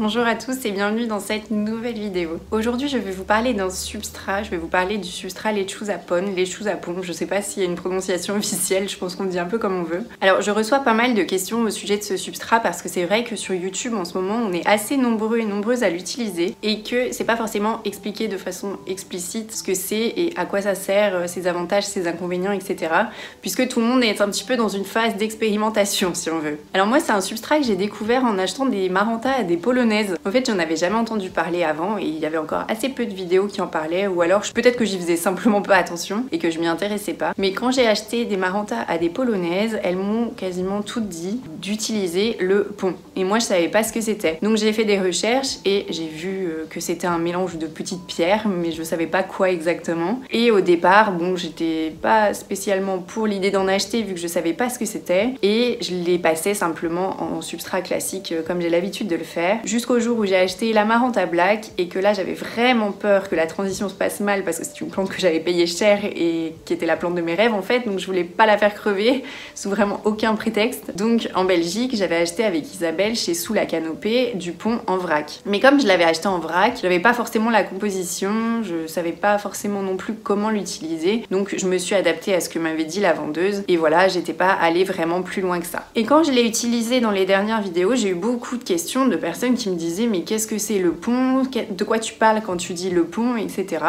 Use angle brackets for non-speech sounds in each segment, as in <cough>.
Bonjour à tous et bienvenue dans cette nouvelle vidéo. Aujourd'hui je vais vous parler d'un substrat, je vais vous parler du substrat lechuzapone, lechuzapon, je sais pas s'il y a une prononciation <laughs> officielle, je pense qu'on dit un peu comme on veut. Alors je reçois pas mal de questions au sujet de ce substrat parce que c'est vrai que sur YouTube en ce moment on est assez nombreux et nombreuses à l'utiliser et que c'est pas forcément expliqué de façon explicite ce que c'est et à quoi ça sert, euh, ses avantages, ses inconvénients, etc. Puisque tout le monde est un petit peu dans une phase d'expérimentation si on veut. Alors moi c'est un substrat que j'ai découvert en achetant des marantas à des polonais en fait, j'en avais jamais entendu parler avant et il y avait encore assez peu de vidéos qui en parlaient ou alors peut-être que j'y faisais simplement pas attention et que je m'y intéressais pas. Mais quand j'ai acheté des marantas à des polonaises, elles m'ont quasiment toutes dit d'utiliser le pont. Et moi, je savais pas ce que c'était. Donc j'ai fait des recherches et j'ai vu euh, que c'était un mélange de petites pierres, mais je savais pas quoi exactement. Et au départ, bon, j'étais pas spécialement pour l'idée d'en acheter vu que je savais pas ce que c'était et je les passais simplement en substrat classique euh, comme j'ai l'habitude de le faire jusqu'au jour où j'ai acheté la Maranta Black et que là j'avais vraiment peur que la transition se passe mal parce que c'est une plante que j'avais payée cher et qui était la plante de mes rêves en fait donc je voulais pas la faire crever <laughs> sous vraiment aucun prétexte. Donc en Belgique j'avais acheté avec Isabelle chez Sous la Canopée du pont en vrac. Mais comme je l'avais acheté en vrac, j'avais pas forcément la composition, je savais pas forcément non plus comment l'utiliser donc je me suis adaptée à ce que m'avait dit la vendeuse et voilà j'étais pas allée vraiment plus loin que ça. Et quand je l'ai utilisé dans les dernières vidéos j'ai eu beaucoup de questions de personnes qui me disait mais qu'est-ce que c'est le pont? De quoi tu parles quand tu dis le pont, etc.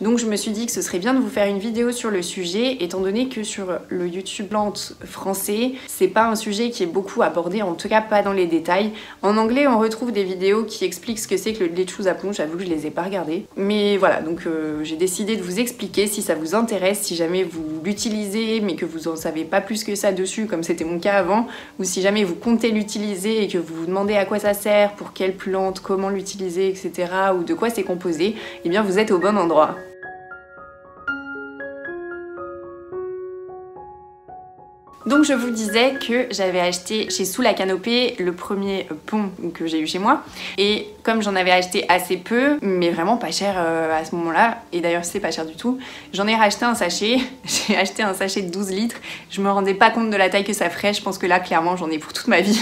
Donc je me suis dit que ce serait bien de vous faire une vidéo sur le sujet étant donné que sur le YouTube plante français, c'est pas un sujet qui est beaucoup abordé, en tout cas pas dans les détails. En anglais, on retrouve des vidéos qui expliquent ce que c'est que le pont, j'avoue que je les ai pas regardées. Mais voilà, donc euh, j'ai décidé de vous expliquer si ça vous intéresse, si jamais vous l'utilisez mais que vous en savez pas plus que ça dessus comme c'était mon cas avant, ou si jamais vous comptez l'utiliser et que vous vous demandez à quoi ça sert, pour quelle plante, comment l'utiliser, etc. ou de quoi c'est composé, eh bien vous êtes au bon endroit. Donc je vous disais que j'avais acheté chez Sous la Canopée le premier pont que j'ai eu chez moi. Et comme j'en avais acheté assez peu, mais vraiment pas cher euh, à ce moment-là, et d'ailleurs c'est pas cher du tout, j'en ai racheté un sachet. <laughs> j'ai acheté un sachet de 12 litres. Je me rendais pas compte de la taille que ça ferait. Je pense que là clairement j'en ai pour toute ma vie.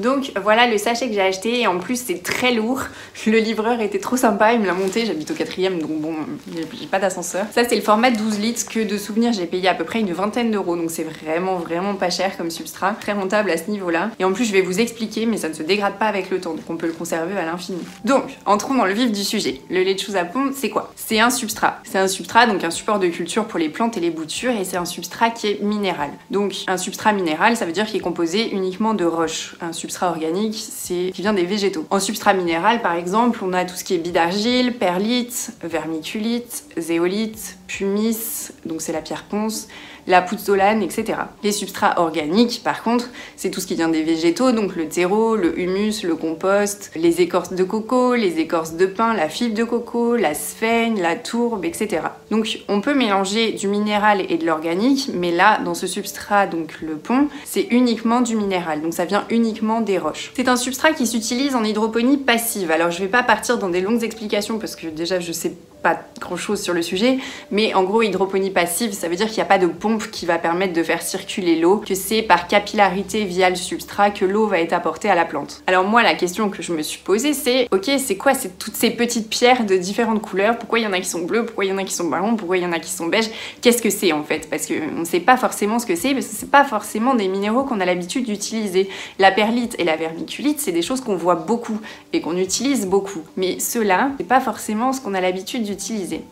Donc voilà le sachet que j'ai acheté et en plus c'est très lourd. Le livreur était trop sympa, il me l'a monté, j'habite au quatrième donc bon, j'ai pas d'ascenseur. Ça c'est le format 12 litres que de souvenirs j'ai payé à peu près une vingtaine d'euros donc c'est vraiment vraiment pas cher comme substrat, très rentable à ce niveau là. Et en plus je vais vous expliquer mais ça ne se dégrade pas avec le temps donc on peut le conserver à l'infini. Donc entrons dans le vif du sujet. Le lait de à pont c'est quoi? C'est un substrat. C'est un substrat donc un support de culture pour les plantes et les boutures et c'est un substrat qui est minéral. Donc un substrat minéral ça veut dire qu'il est composé uniquement de roches. Organique, c'est qui vient des végétaux. En substrat minéral, par exemple, on a tout ce qui est bidargile, perlite, vermiculite, zéolite, pumice, donc c'est la pierre ponce, la pouzzolane, etc. Les substrats organiques, par contre, c'est tout ce qui vient des végétaux, donc le terreau, le humus, le compost, les écorces de coco, les écorces de pin, la fibre de coco, la sphène, la tourbe, etc. Donc on peut mélanger du minéral et de l'organique, mais là, dans ce substrat, donc le pont, c'est uniquement du minéral, donc ça vient uniquement des roches. C'est un substrat qui s'utilise en hydroponie passive. Alors je vais pas partir dans des longues explications parce que déjà je sais pas grand chose sur le sujet, mais en gros hydroponie passive, ça veut dire qu'il n'y a pas de pompe qui va permettre de faire circuler l'eau, que c'est par capillarité via le substrat que l'eau va être apportée à la plante. Alors moi la question que je me suis posée c'est, ok c'est quoi c'est toutes ces petites pierres de différentes couleurs, pourquoi il y en a qui sont bleues, pourquoi il y en a qui sont marrons, pourquoi il y en a qui sont beiges, qu'est-ce que c'est en fait? Parce qu'on ne sait pas forcément ce que c'est, parce que c'est pas forcément des minéraux qu'on a l'habitude d'utiliser. La perlite et la vermiculite c'est des choses qu'on voit beaucoup et qu'on utilise beaucoup, mais ceux-là c'est pas forcément ce qu'on a l'habitude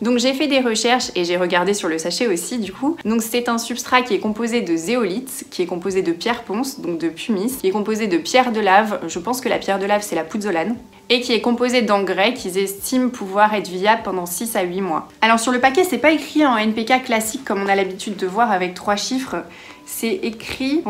Donc j'ai fait des recherches et j'ai regardé sur le sachet aussi du coup. Donc c'est un substrat qui est composé de zéolite, qui est composé de pierre ponce, donc de pumice, qui est composé de pierre de lave, je pense que la pierre de lave c'est la pouzzolane, et qui est composé d'engrais qu'ils estiment pouvoir être viables pendant 6 à 8 mois. Alors sur le paquet c'est pas écrit en NPK classique comme on a l'habitude de voir avec trois chiffres, c'est écrit,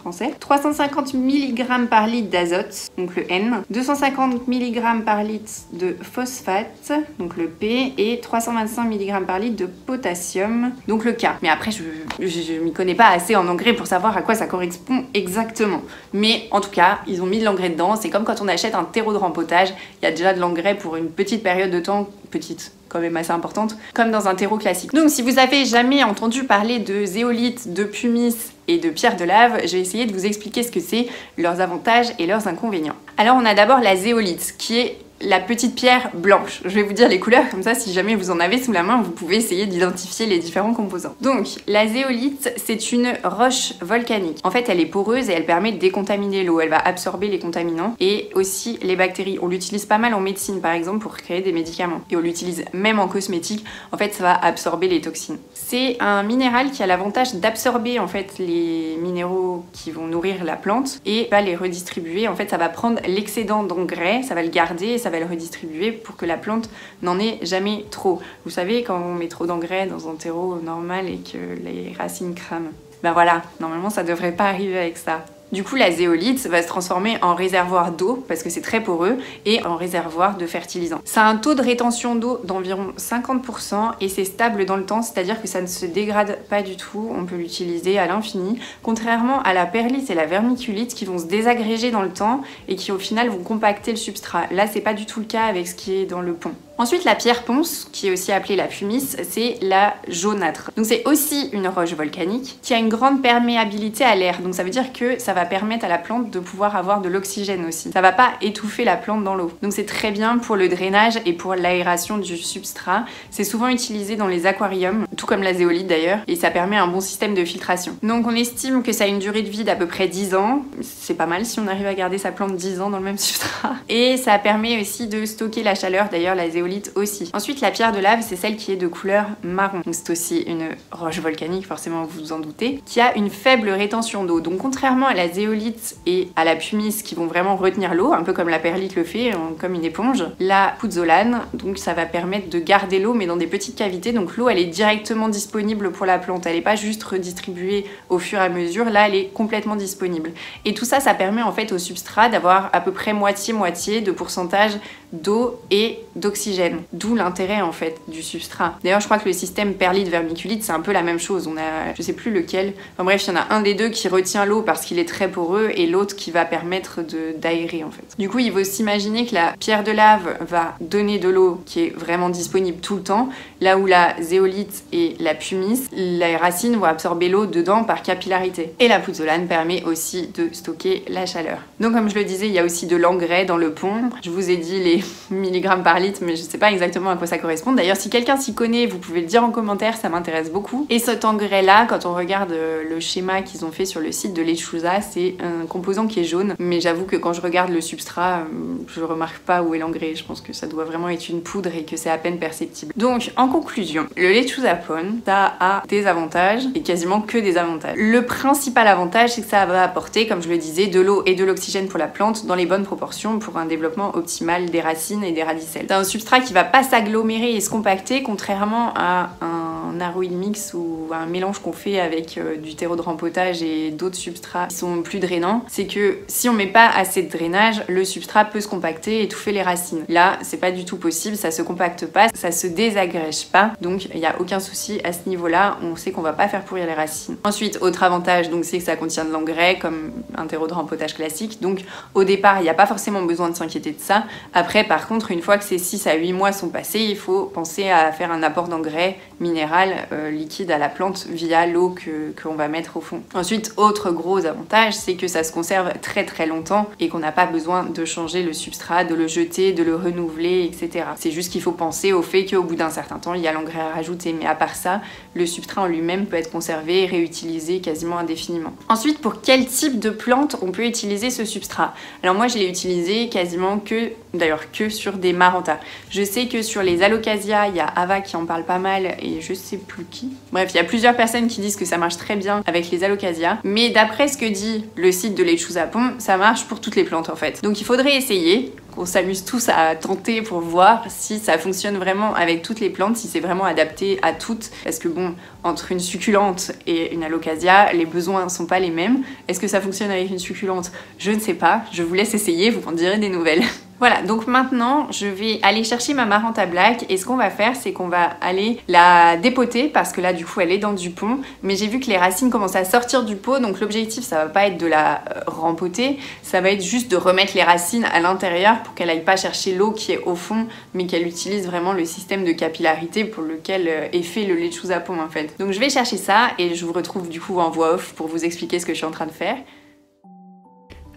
français. 350 mg par litre d'azote, donc le N. 250 mg par litre de phosphate, donc le P. Et 325 mg par litre de potassium, donc le K. Mais après, je, je, m'y connais pas assez en engrais pour savoir à quoi ça correspond exactement. Mais en tout cas, ils ont mis de l'engrais dedans. C'est comme quand on achète un terreau de rempotage. Il y a déjà de l'engrais pour une petite période de temps, petite, quand même assez importante, comme dans un terreau classique. Donc si vous avez jamais entendu parler de zéolite, de pumice et de pierre de lave, je vais essayer de vous expliquer ce que c'est, leurs avantages et leurs inconvénients. Alors on a d'abord la zéolite, qui est la petite pierre blanche. Je vais vous dire les couleurs, comme ça si jamais vous en avez sous la main, vous pouvez essayer d'identifier les différents composants. Donc, la zéolite, c'est une roche volcanique. En fait, elle est poreuse et elle permet de décontaminer l'eau. Elle va absorber les contaminants et aussi les bactéries. On l'utilise pas mal en médecine, par exemple, pour créer des médicaments. Et on l'utilise même en cosmétique. En fait, ça va absorber les toxines. C'est un minéral qui a l'avantage d'absorber en fait les minéraux qui vont nourrir la plante et va les redistribuer. En fait, ça va prendre l'excédent d'engrais, ça va le garder et ça va le redistribuer pour que la plante n'en ait jamais trop. Vous savez, quand on met trop d'engrais dans un terreau normal et que les racines crament, ben voilà, normalement ça devrait pas arriver avec ça. Du coup, la zéolite va se transformer en réservoir d'eau parce que c'est très poreux et en réservoir de fertilisant. Ça a un taux de rétention d'eau d'environ 50% et c'est stable dans le temps, c'est-à-dire que ça ne se dégrade pas du tout. On peut l'utiliser à l'infini, contrairement à la perlite et la vermiculite qui vont se désagréger dans le temps et qui au final vont compacter le substrat. Là, c'est pas du tout le cas avec ce qui est dans le pont. Ensuite, la pierre ponce, qui est aussi appelée la pumice, c'est la jaunâtre. Donc c'est aussi une roche volcanique qui a une grande perméabilité à l'air. Donc ça veut dire que ça va permettre à la plante de pouvoir avoir de l'oxygène aussi. Ça va pas étouffer la plante dans l'eau. Donc c'est très bien pour le drainage et pour l'aération du substrat. C'est souvent utilisé dans les aquariums, tout comme la zéolite d'ailleurs, et ça permet un bon système de filtration. Donc on estime que ça a une durée de vie d'à peu près 10 ans. C'est pas mal si on arrive à garder sa plante 10 ans dans le même <laughs> substrat. Et ça permet aussi de stocker la chaleur. D'ailleurs, la zéolite aussi. Ensuite, la pierre de lave, c'est celle qui est de couleur marron. C'est aussi une roche volcanique, forcément vous vous en doutez, qui a une faible rétention d'eau. Donc contrairement à la zéolite et à la pumice qui vont vraiment retenir l'eau, un peu comme la perlite le fait, comme une éponge, la pouzzolane, donc ça va permettre de garder l'eau mais dans des petites cavités. Donc l'eau, elle est directement disponible pour la plante. Elle n'est pas juste redistribuée au fur et à mesure. Là, elle est complètement disponible. Et tout ça, ça permet en fait au substrat d'avoir à peu près moitié-moitié de pourcentage d'eau et d'oxygène. D'où l'intérêt en fait du substrat. D'ailleurs, je crois que le système perlite-vermiculite, c'est un peu la même chose. On a, je sais plus lequel. Enfin bref, il y en a un des deux qui retient l'eau parce qu'il est très poreux et l'autre qui va permettre d'aérer en fait. Du coup, il faut s'imaginer que la pierre de lave va donner de l'eau qui est vraiment disponible tout le temps, là où la zéolite et la pumice, les racines vont absorber l'eau dedans par capillarité. Et la pouzzolane permet aussi de stocker la chaleur. Donc comme je le disais, il y a aussi de l'engrais dans le pont. Je vous ai dit les <laughs> milligrammes par litre, mais je sais pas exactement à quoi ça correspond. D'ailleurs, si quelqu'un s'y connaît, vous pouvez le dire en commentaire, ça m'intéresse beaucoup. Et cet engrais-là, quand on regarde euh, le schéma qu'ils ont fait sur le site de Lechuza, c'est un composant qui est jaune. Mais j'avoue que quand je regarde le substrat, euh, je remarque pas où est l'engrais. Je pense que ça doit vraiment être une poudre et que c'est à peine perceptible. Donc, en conclusion, le Lechuza Pone, ça a des avantages et quasiment que des avantages. Le principal avantage, c'est que ça va apporter, comme je le disais, de l'eau et de l'oxygène pour la plante dans les bonnes proportions pour un développement optimal des racines et des radicelles. C'est un substrat qui va pas s'agglomérer et se compacter contrairement à un aroid mix ou un mélange qu'on fait avec euh, du terreau de rempotage et d'autres substrats qui sont plus drainants. C'est que si on met pas assez de drainage, le substrat peut se compacter et étouffer les racines. Là, c'est pas du tout possible, ça se compacte pas, ça se désagrège pas, donc il n'y a aucun souci à ce niveau-là, on sait qu'on va pas faire pourrir les racines. Ensuite, autre avantage, donc c'est que ça contient de l'engrais comme un terreau de rempotage classique, donc au départ, il n'y a pas forcément besoin de s'inquiéter de ça. Après, par contre, une fois que ces 6 à 8 mois sont passés, il faut penser à faire un apport d'engrais minéral euh, liquide à la plante via l'eau que qu'on va mettre au fond. Ensuite, autre gros avantage, c'est que ça se conserve très très longtemps et qu'on n'a pas besoin de changer le substrat, de le jeter, de le renouveler, etc. C'est juste qu'il faut penser au fait qu'au bout d'un certain temps, il y a l'engrais à rajouter. Mais à part ça, le substrat en lui-même peut être conservé et réutilisé quasiment indéfiniment. Ensuite, pour quel type de plante on peut utiliser ce substrat? Alors moi, je l'ai utilisé quasiment que, d'ailleurs que sur des marantas. Je sais que sur les alocasias, il y a Ava qui en parle pas mal et je sais plus qui. Bref, il y a plusieurs personnes qui disent que ça marche très bien avec les alocasias. Mais d'après ce que dit le site de Pont, ça marche pour toutes les plantes en fait. Donc il faudrait essayer qu'on s'amuse tous à tenter pour voir si ça fonctionne vraiment avec toutes les plantes, si c'est vraiment adapté à toutes. Parce que bon, entre une succulente et une alocasia, les besoins sont pas les mêmes. Est-ce que ça fonctionne avec une succulente? Je ne sais pas. Je vous laisse essayer, vous m'en direz des nouvelles. <laughs> Voilà, donc maintenant je vais aller chercher ma Maranta Black et ce qu'on va faire c'est qu'on va aller la dépoter parce que là du coup elle est dans du pont mais j'ai vu que les racines commencent à sortir du pot donc l'objectif ça va pas être de la euh, rempoter, ça va être juste de remettre les racines à l'intérieur pour qu'elle aille pas chercher l'eau qui est au fond mais qu'elle utilise vraiment le système de capillarité pour lequel euh, est fait le à pont en fait. Donc je vais chercher ça et je vous retrouve du coup en voix off pour vous expliquer ce que je suis en train de faire.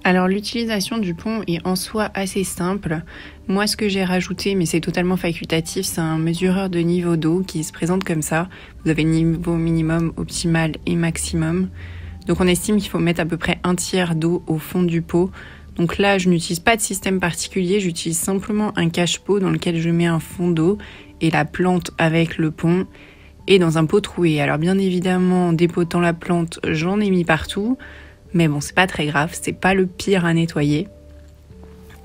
Alors l'utilisation du pont est en soi assez simple. Moi ce que j'ai rajouté, mais c'est totalement facultatif, c'est un mesureur de niveau d'eau qui se présente comme ça. Vous avez niveau minimum, optimal et maximum. Donc on estime qu'il faut mettre à peu près un tiers d'eau au fond du pot. Donc là je n'utilise pas de système particulier, j'utilise simplement un cache-pot dans lequel je mets un fond d'eau et la plante avec le pont et dans un pot troué. Alors bien évidemment en dépotant la plante j'en ai mis partout. Mais bon, c'est pas très grave, c'est pas le pire à nettoyer.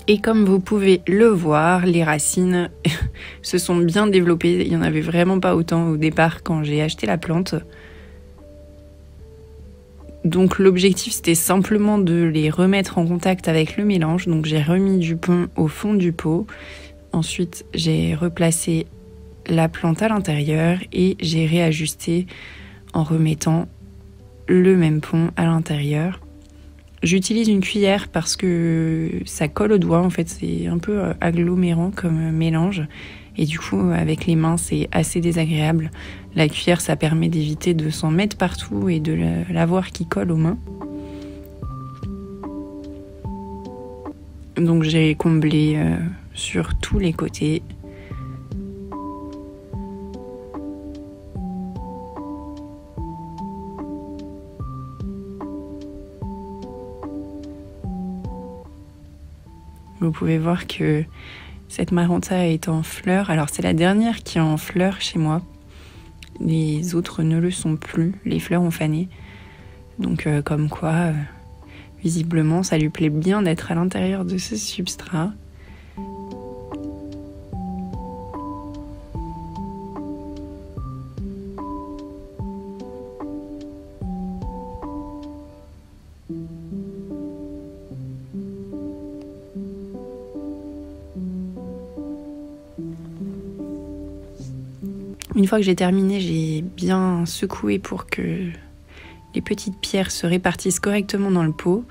Et comme vous pouvez le voir, les racines <laughs> se sont bien développées. Il n'y en avait vraiment pas autant au départ quand j'ai acheté la plante. Donc l'objectif c'était simplement de les remettre en contact avec le mélange. Donc j'ai remis du pont au fond du pot. Ensuite j'ai replacé la plante à l'intérieur et j'ai réajusté en remettant le même pont à l'intérieur. J'utilise une cuillère parce que ça colle au doigt, en fait c'est un peu euh, agglomérant comme mélange et du coup avec les mains c'est assez désagréable. La cuillère ça permet d'éviter de s'en mettre partout et de l'avoir qui colle aux mains. Donc j'ai comblé euh, sur tous les côtés Vous pouvez voir que cette maranta est en fleurs. Alors c'est la dernière qui est en fleurs chez moi. Les autres ne le sont plus. Les fleurs ont fané. Donc euh, comme quoi, euh, visiblement, ça lui plaît bien d'être à l'intérieur de ce substrat. Une fois que j'ai terminé, j'ai bien secoué pour que les petites pierres se répartissent correctement dans le pot.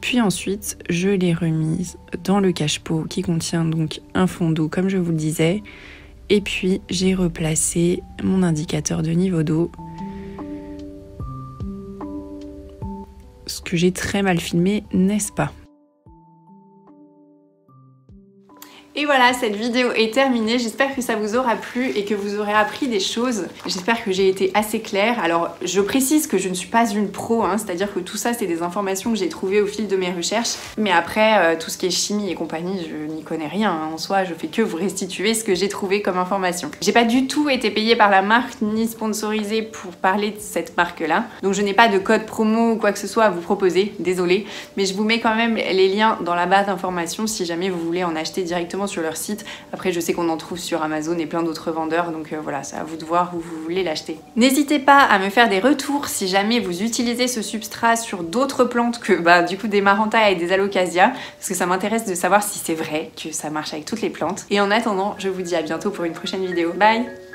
Puis ensuite, je les remise dans le cache-pot qui contient donc un fond d'eau comme je vous le disais. Et puis j'ai replacé mon indicateur de niveau d'eau. Ce que j'ai très mal filmé, n'est-ce pas? Et voilà, cette vidéo est terminée. J'espère que ça vous aura plu et que vous aurez appris des choses. J'espère que j'ai été assez claire. Alors, je précise que je ne suis pas une pro, hein, c'est-à-dire que tout ça, c'est des informations que j'ai trouvées au fil de mes recherches. Mais après, euh, tout ce qui est chimie et compagnie, je n'y connais rien. Hein. En soi, je fais que vous restituer ce que j'ai trouvé comme information. J'ai pas du tout été payée par la marque ni sponsorisée pour parler de cette marque-là. Donc, je n'ai pas de code promo ou quoi que ce soit à vous proposer. Désolée. Mais je vous mets quand même les liens dans la barre d'informations si jamais vous voulez en acheter sur leur site. Après, je sais qu'on en trouve sur Amazon et plein d'autres vendeurs, donc euh, voilà, c'est à vous de voir où vous voulez l'acheter. N'hésitez pas à me faire des retours si jamais vous utilisez ce substrat sur d'autres plantes que bah, du coup des Maranta et des Alocasia, parce que ça m'intéresse de savoir si c'est vrai que ça marche avec toutes les plantes. Et en attendant, je vous dis à bientôt pour une prochaine vidéo. Bye